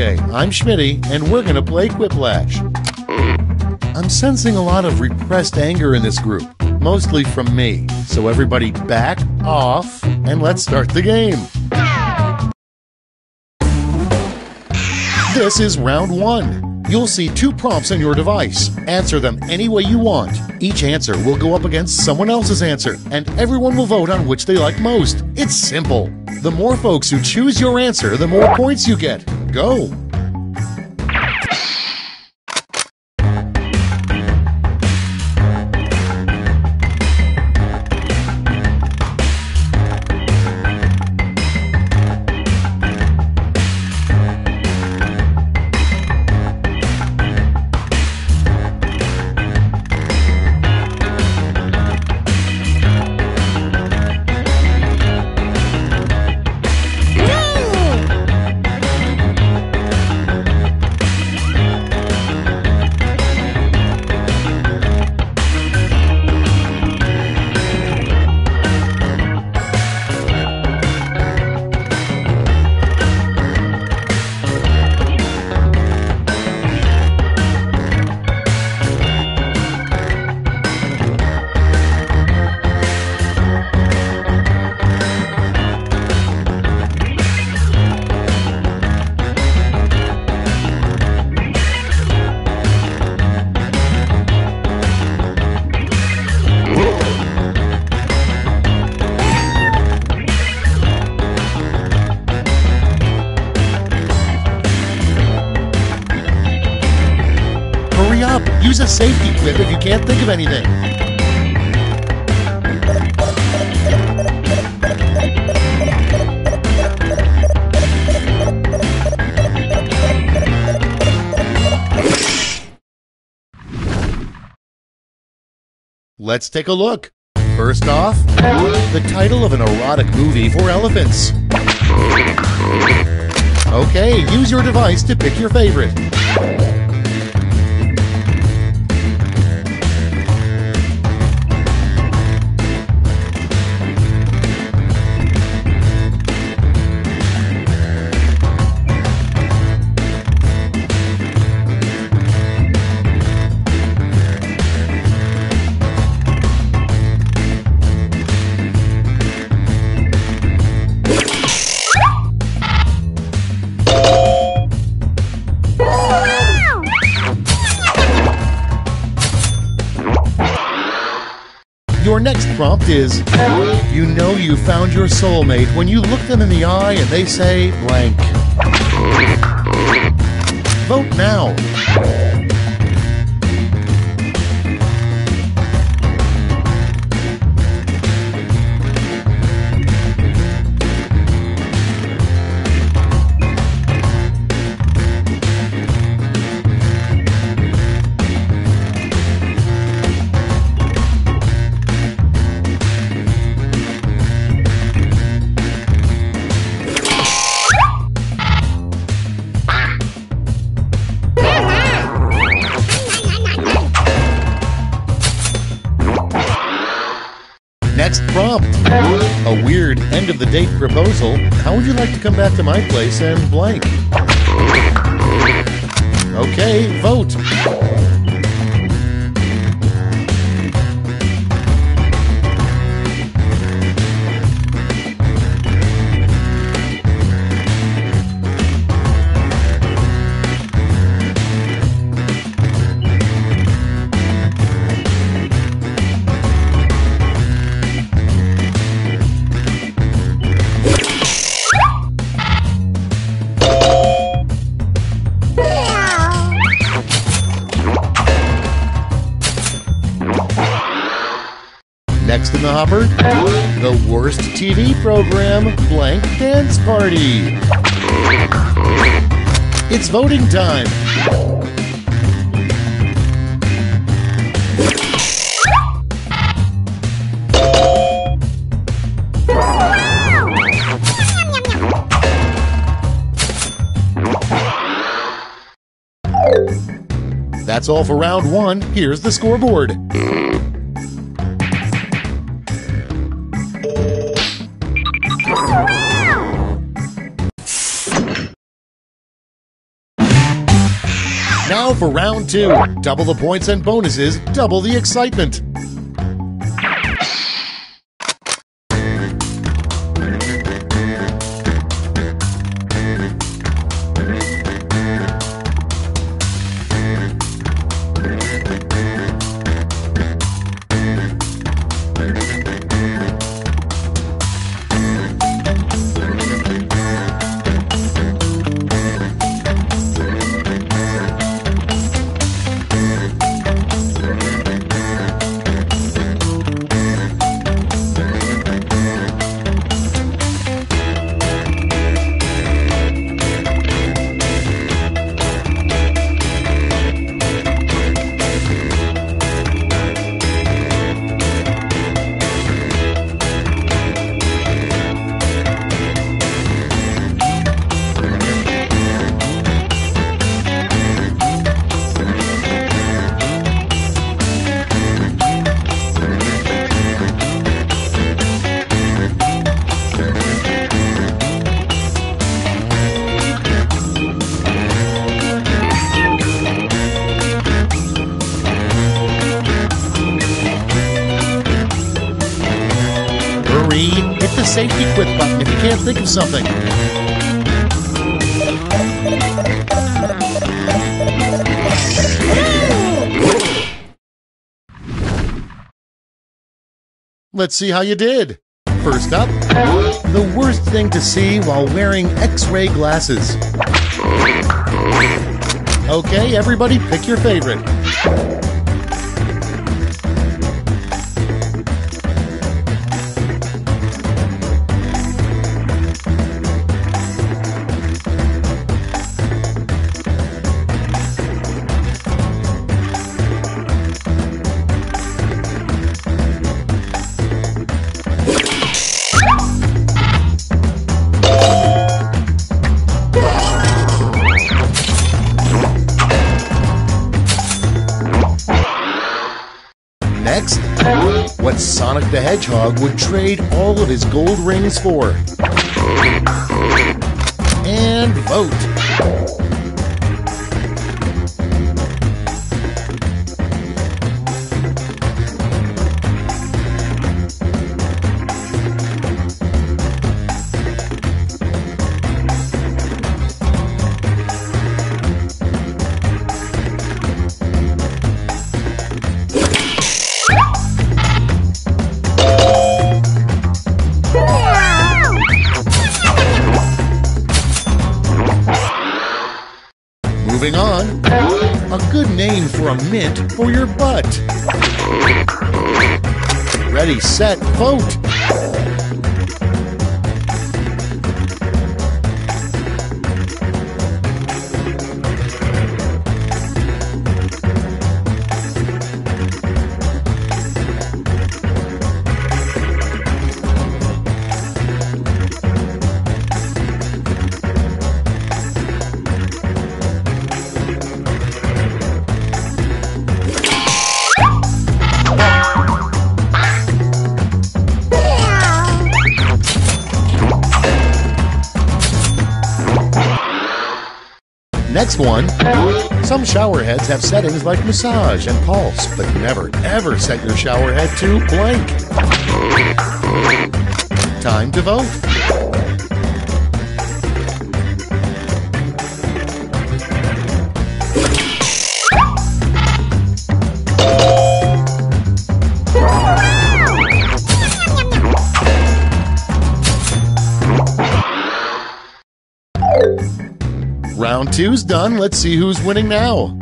Okay, I'm Schmitty, and we're gonna play Quiplash. I'm sensing a lot of repressed anger in this group, mostly from me. So everybody back off, and let's start the game. This is round one. You'll see two prompts on your device. Answer them any way you want. Each answer will go up against someone else's answer, and everyone will vote on which they like most. It's simple. The more folks who choose your answer, the more points you get. Go. Safety quip if you can't think of anything. Let's take a look. First off, the title of an erotic movie for elephants. Okay, use your device to pick your favorite. Next prompt is You know you found your soulmate when you look them in the eye and they say blank. Vote now. End of the date proposal. How would you like to come back to my place and blank? Okay, vote. Hopper, the worst TV program, Blank Dance Party. It's voting time. That's all for round one. Here's the scoreboard. For round two. Double the points and bonuses, double the excitement. Think of something. Let's see how you did. First up, the worst thing to see while wearing x ray glasses. Okay, everybody, pick your favorite. Hedgehog would trade all of his gold rings for. And vote. A mint for your butt. Ready, set, vote. Next one. Some shower heads have settings like massage and pulse, but never, ever set your shower head to blank. Time to vote. Round two's done. Let's see who's winning now.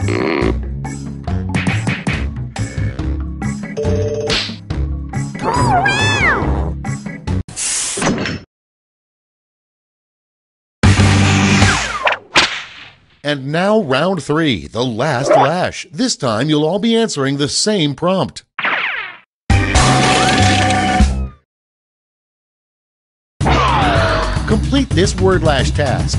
And now, round three, the last lash. This time, you'll all be answering the same prompt. Complete this word lash task.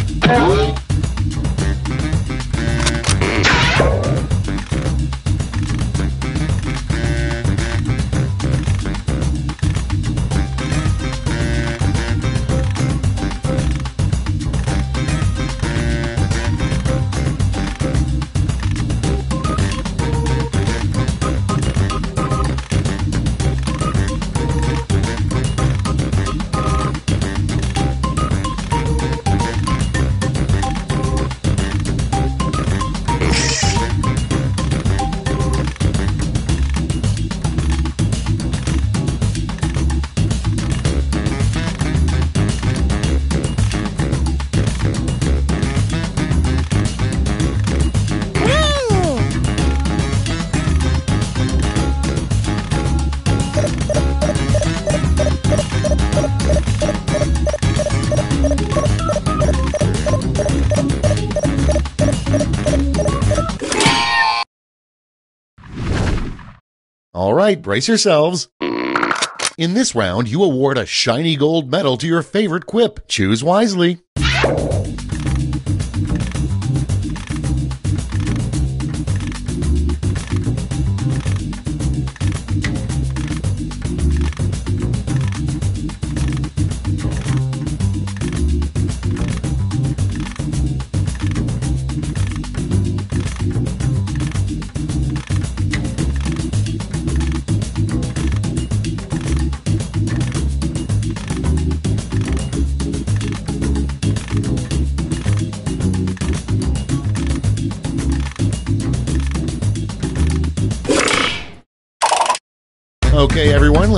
Right, brace yourselves. In this round, you award a shiny gold medal to your favorite quip. Choose wisely.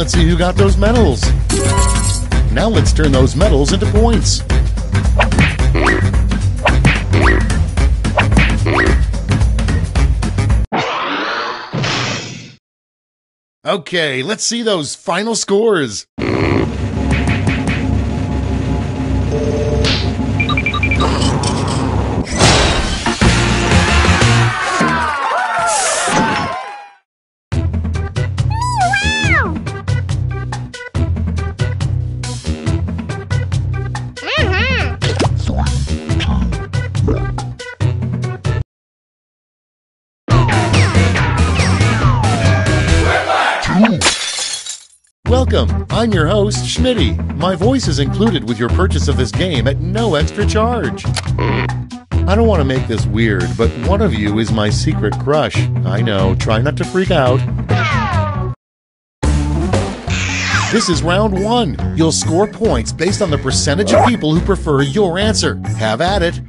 Let's see who got those medals. Now let's turn those medals into points. Okay, let's see those final scores. Welcome, I'm your host, Schmitty. My voice is included with your purchase of this game at no extra charge. I don't want to make this weird, but one of you is my secret crush. I know, try not to freak out. This is round one. You'll score points based on the percentage of people who prefer your answer. Have at it.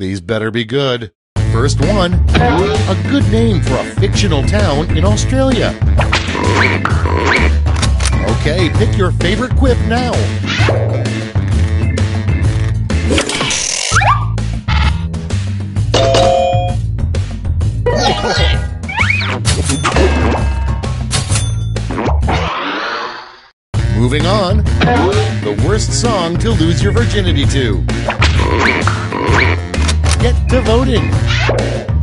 These better be good. First one a good name for a fictional town in Australia. Okay, pick your favorite quip now. Moving on, the worst song to lose your virginity to. Get to voting.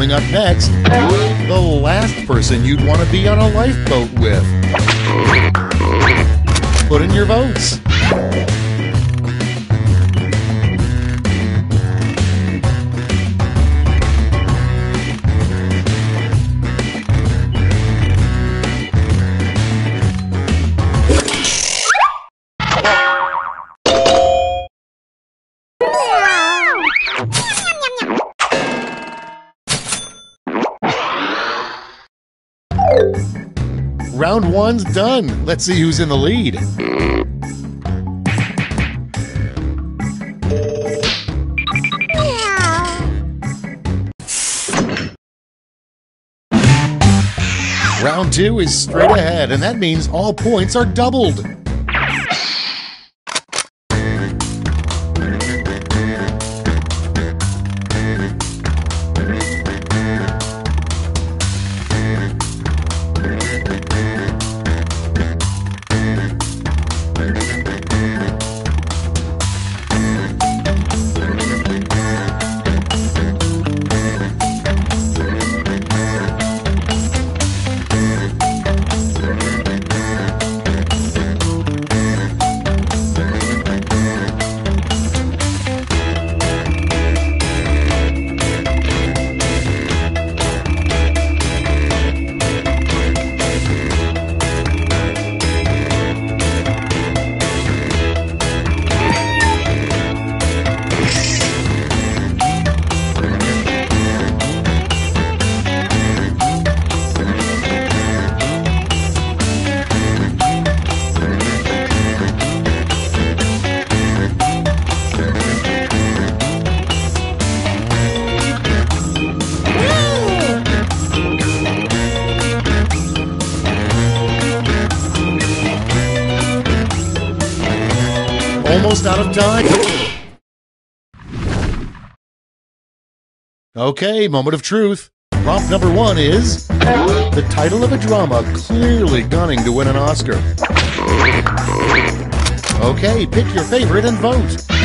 Coming up next, the last person you'd want to be on a lifeboat with. Put in your votes. Round one's done. Let's see who's in the lead. Round two is straight ahead, and that means all points are doubled. Okay, moment of truth. Prompt number one is the title of a drama clearly gunning to win an Oscar. Okay, pick your favorite and vote.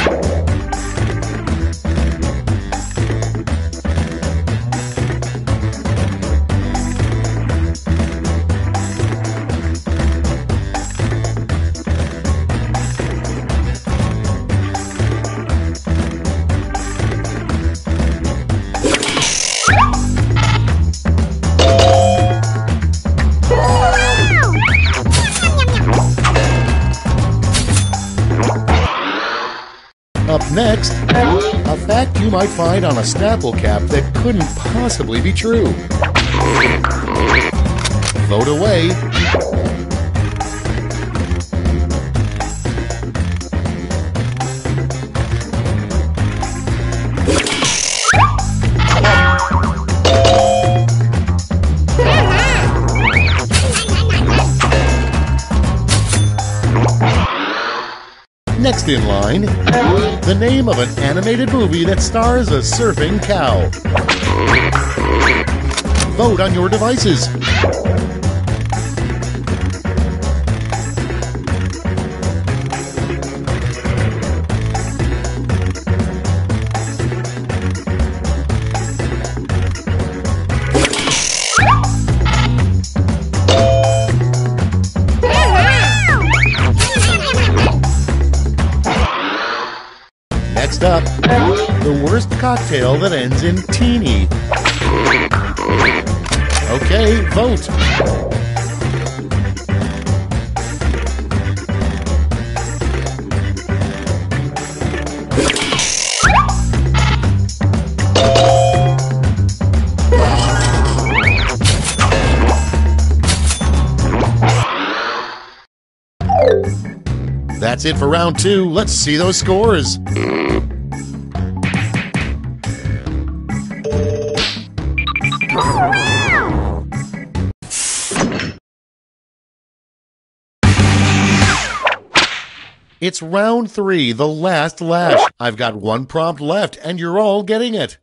Might find on a Snapple cap that couldn't possibly be true. Vote away. Next in line, the name of an animated movie that stars a surfing cow. Vote on your devices. Up, the worst cocktail that ends in teeny. Okay, vote. That's it for round two. Let's see those scores. It's round three, the last lash. I've got one prompt left, and you're all getting it.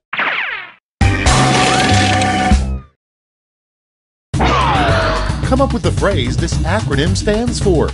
Come up with the phrase this acronym stands for.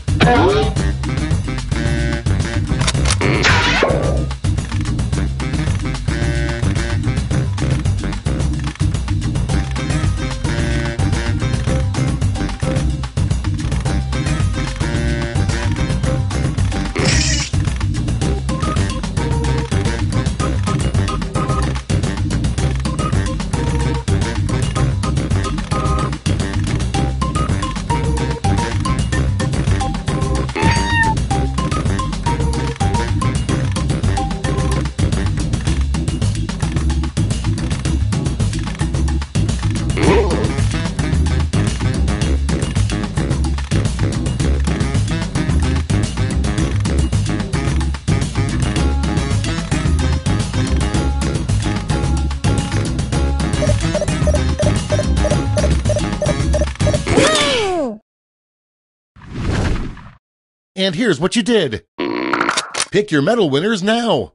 And here's what you did. Pick your medal winners now.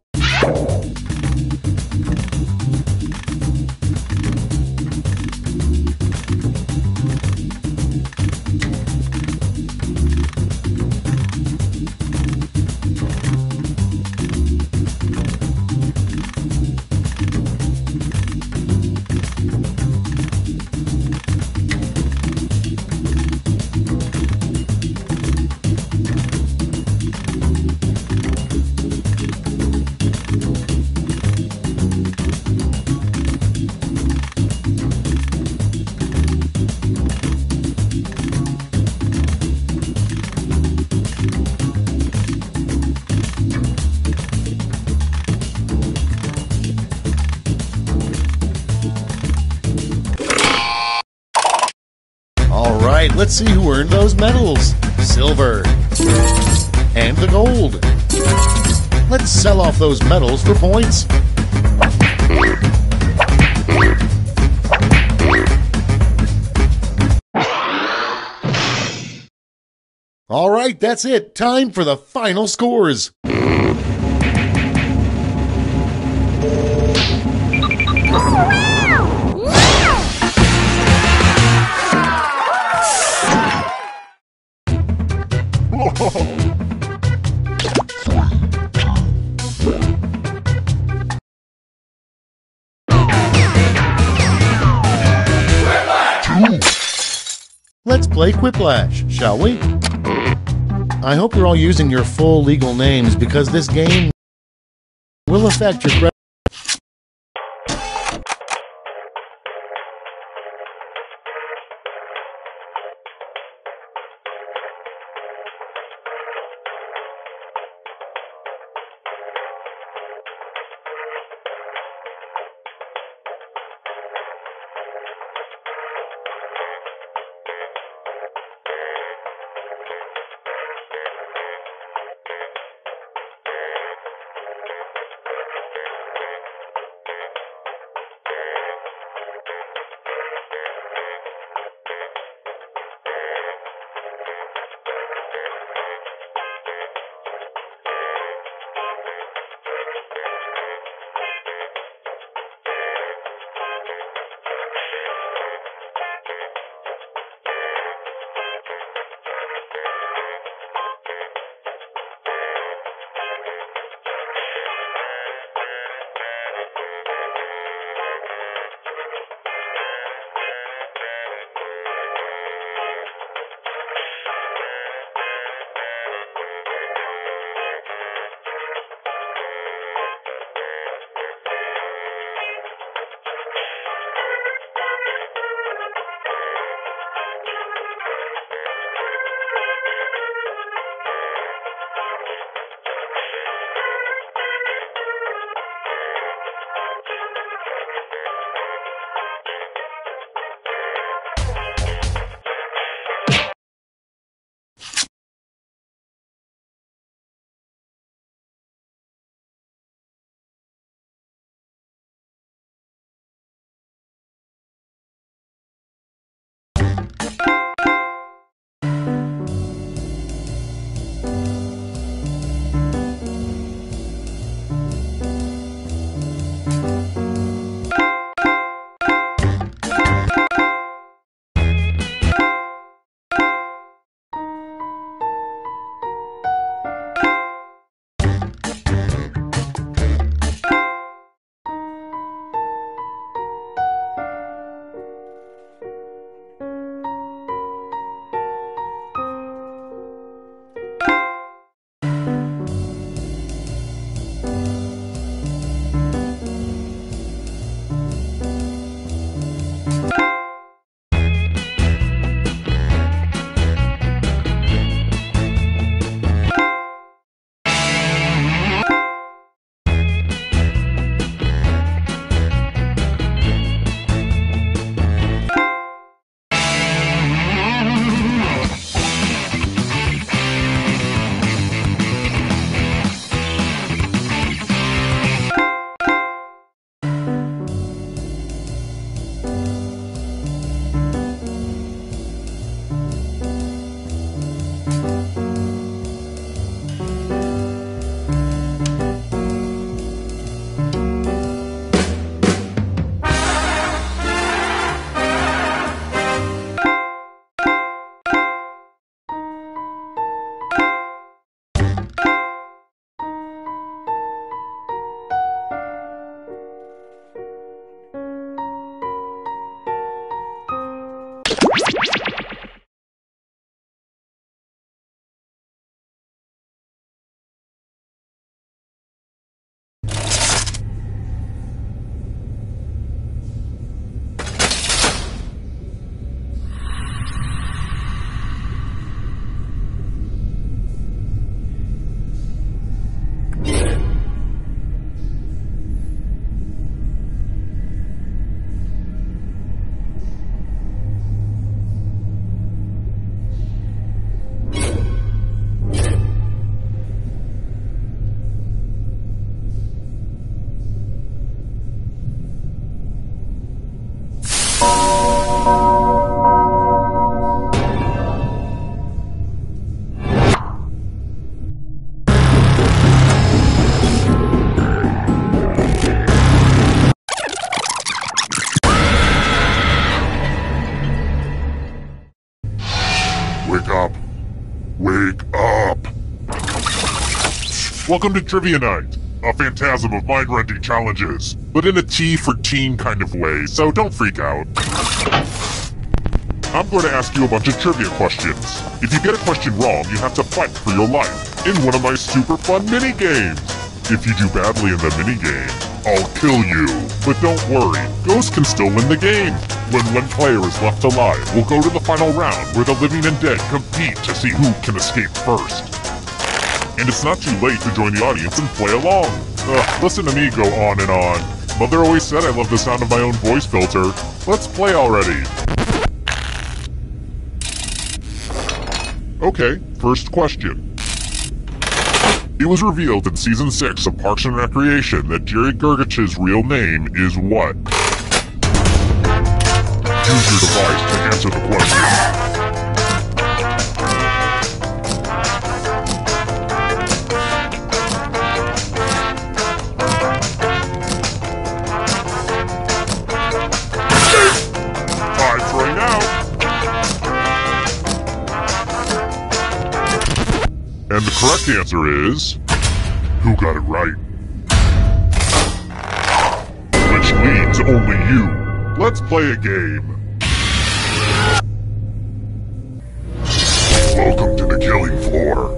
Earned those medals. Silver. And the gold. Let's sell off those medals for points. All right, that's it. Time for the final scores. Let's play Quiplash, shall we? I hope you're all using your full legal names because this game will affect your credit. you. Welcome to Trivia Night, a phantasm of mind-rending challenges, but in a T for teen kind of way, so don't freak out. I'm going to ask you a bunch of trivia questions. If you get a question wrong, you have to fight for your life in one of my super fun mini games. If you do badly in the mini game, I'll kill you. But don't worry, ghosts can still win the game. When one player is left alive, we'll go to the final round where the living and dead compete to see who can escape first. And it's not too late to join the audience and play along. Ugh, listen to me go on and on. Mother always said I love the sound of my own voice filter. Let's play already. Okay, first question. It was revealed in season 6 of Parks and Recreation that Jerry Gergich's real name is what? Use your device to answer the question. Correct answer is... Who got it right? Which means only you. Let's play a game. Welcome to the killing floor.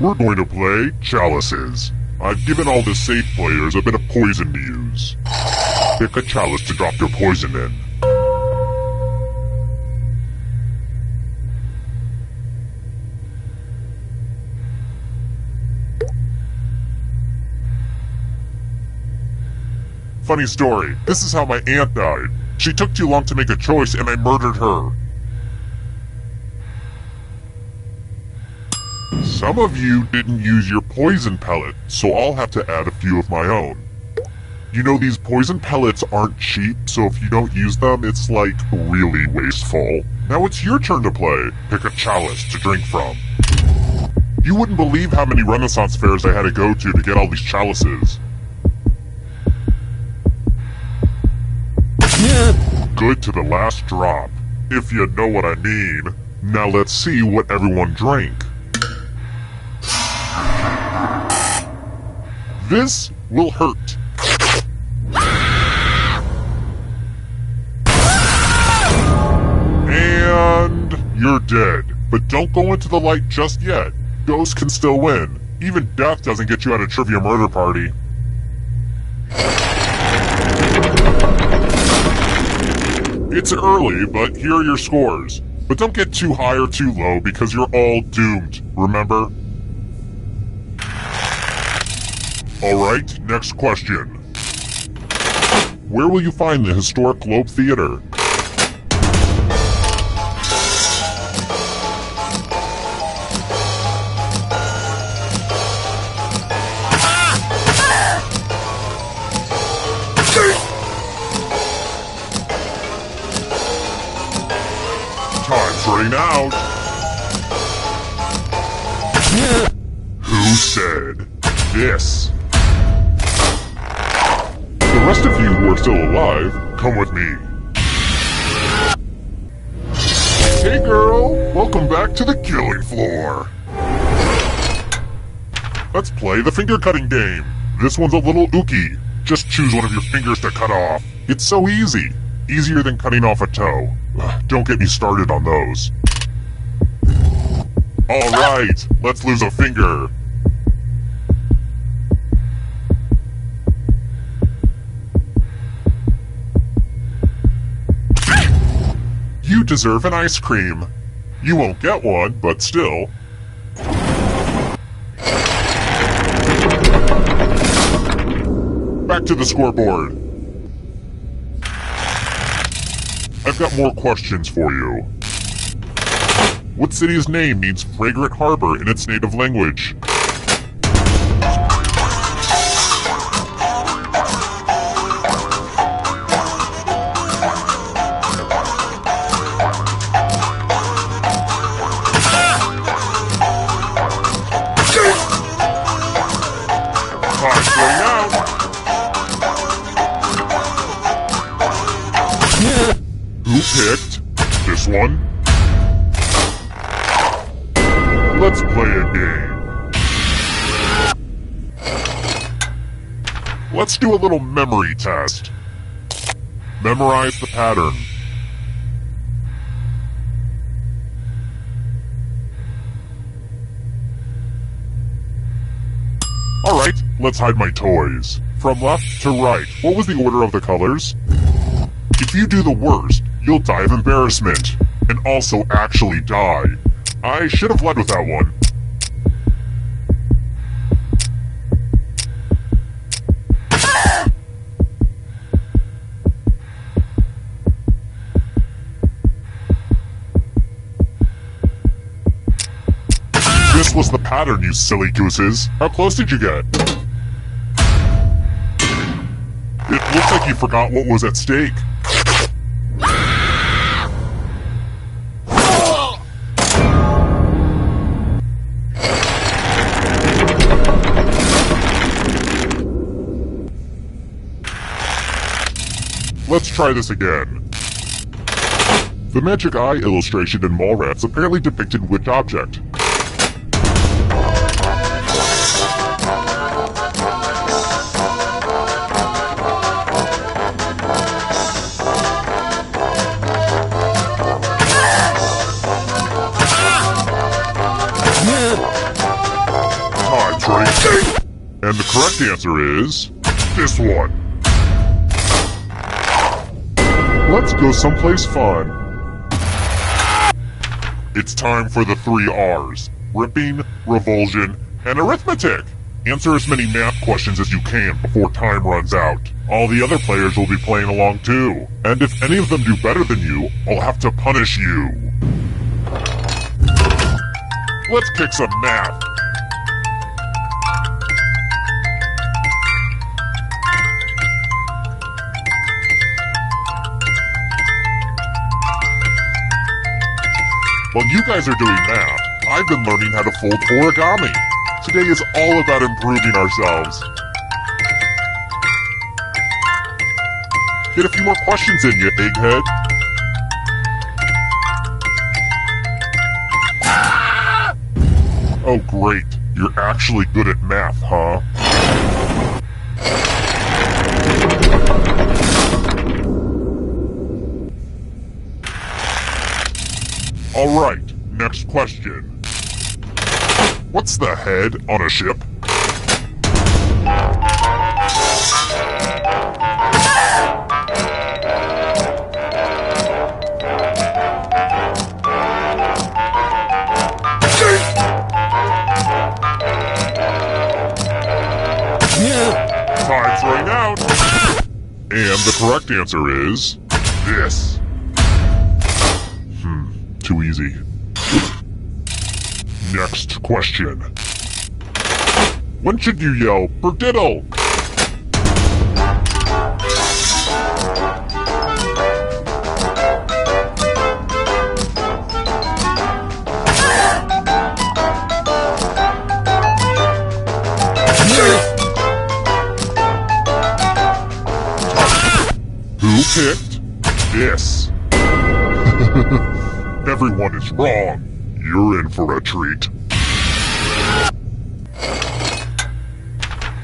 We're going to play chalices. I've given all the safe players a bit of poison to use. Pick a chalice to drop your poison in. Funny story. This is how my aunt died. She took too long to make a choice and I murdered her. Some of you didn't use your poison pellet, so I'll have to add a few of my own. You know, these poison pellets aren't cheap, so if you don't use them, it's like really wasteful. Now it's your turn to play. Pick a chalice to drink from. You wouldn't believe how many Renaissance fairs I had to go to to get all these chalices. Good to the last drop, if you know what I mean. Now let's see what everyone drank. This will hurt. And you're dead. But don't go into the light just yet. Ghosts can still win. Even death doesn't get you out of Trivia Murder Party. It's early, but here are your scores. But don't get too high or too low because you're all doomed, remember? Alright, next question. Where will you find the historic Globe Theater? Out. Who said this? The rest of you who are still alive, come with me. Hey girl, welcome back to the killing floor. Let's play the finger cutting game. This one's a little ooky. Just choose one of your fingers to cut off. It's so easy. Easier than cutting off a toe. Don't get me started on those. Alright, let's lose a finger. You deserve an ice cream. You won't get one, but still. Back to the scoreboard. I've got more questions for you. What city's name means fragrant harbor in its native language? Do a little memory test. Memorize the pattern. Alright, let's hide my toys. From left to right, what was the order of the colors? If you do the worst, you'll die of embarrassment. And also actually die. I should have led with that one. This was the pattern, you silly gooses. How close did you get? It looks like you forgot what was at stake. Let's try this again. The magic eye illustration in Mallrats apparently depicted which object? Answer is this one. Let's go someplace fun. It's time for the three R's ripping, revulsion, and arithmetic. Answer as many math questions as you can before time runs out. All the other players will be playing along too. And if any of them do better than you, I'll have to punish you. Let's kick some math. While you guys are doing math, I've been learning how to fold origami. Today is all about improving ourselves. Get a few more questions in you, egghead. Ah! Oh great, you're actually good at math, huh? Alright, next question. What's the head on a ship? Time's running out. And the correct answer is this. Too easy. Next question. When should you yell "Perdiddle"? Everyone is wrong. You're in for a treat.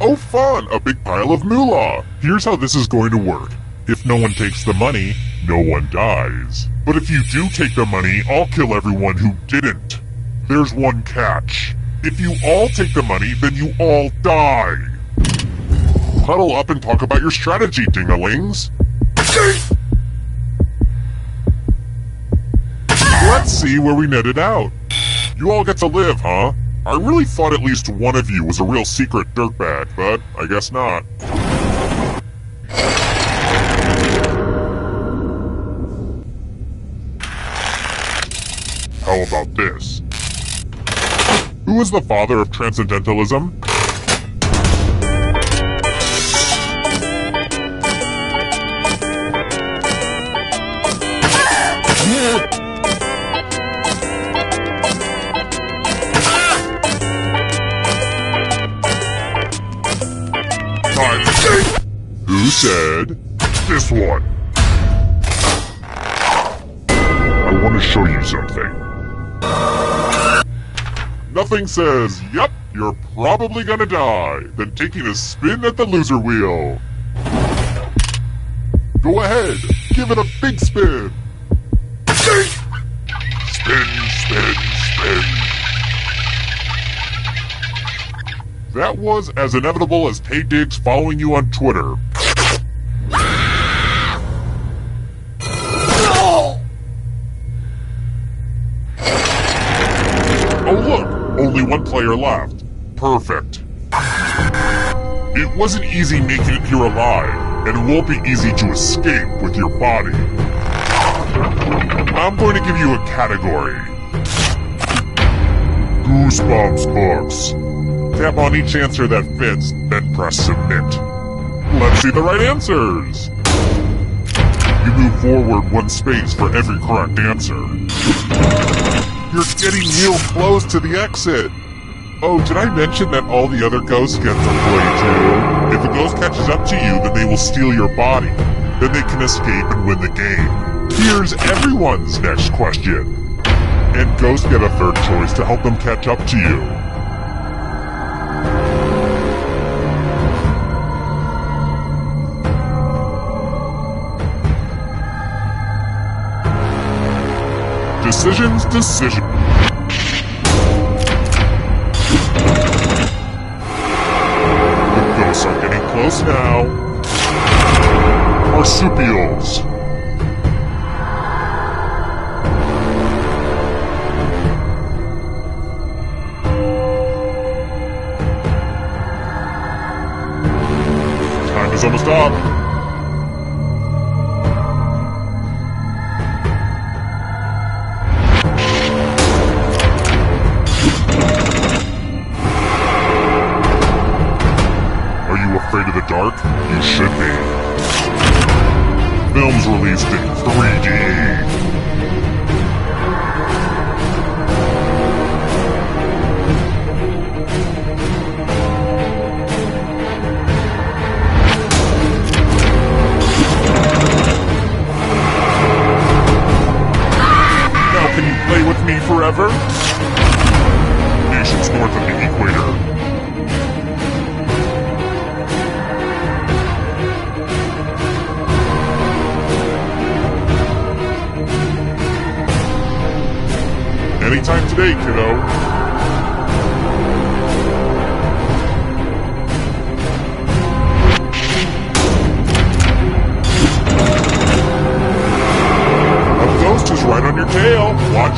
Oh fun! A big pile of moolah! Here's how this is going to work. If no one takes the money, no one dies. But if you do take the money, I'll kill everyone who didn't. There's one catch. If you all take the money, then you all die. Huddle up and talk about your strategy, dingalings. Let's see where we netted out. You all get to live, huh? I really thought at least one of you was a real secret dirtbag, but I guess not. How about this? Who is the father of transcendentalism? Said this one? I want to show you something. Nothing says, yep, you're probably gonna die, than taking a spin at the loser wheel. Go ahead, give it a big spin. Spin, spin, spin. That was as inevitable as Taye Diggs following you on Twitter. Player left. Perfect. It wasn't easy making it here alive, and it won't be easy to escape with your body. I'm going to give you a category. Goosebumps books. Tap on each answer that fits, then press submit. Let's see the right answers. You move forward one space for every correct answer. You're getting real close to the exit. Oh, did I mention that all the other ghosts get to play too? If a ghost catches up to you, then they will steal your body. Then they can escape and win the game. Here's everyone's next question. And ghosts get a third choice to help them catch up to you. Decisions, decision. Close now. Marsupials. Time is almost up.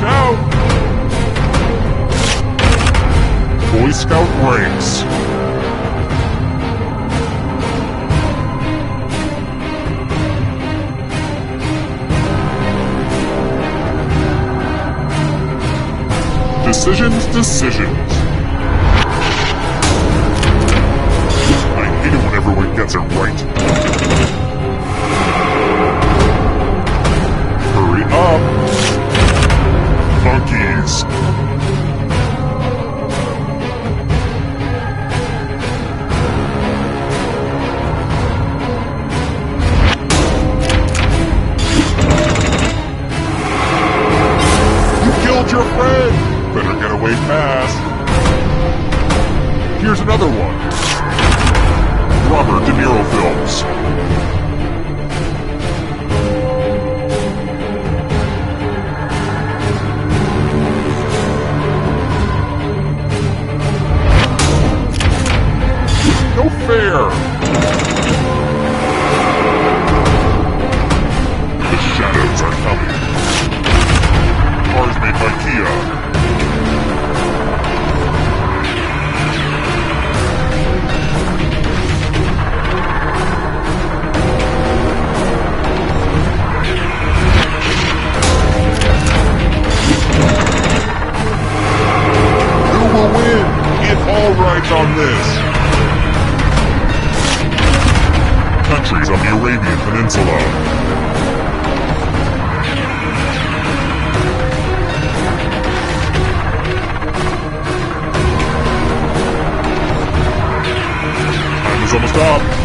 Out. Boy Scout ranks. Decisions, decisions. I hate it when everyone gets it right. Hurry up! Monkeys! Time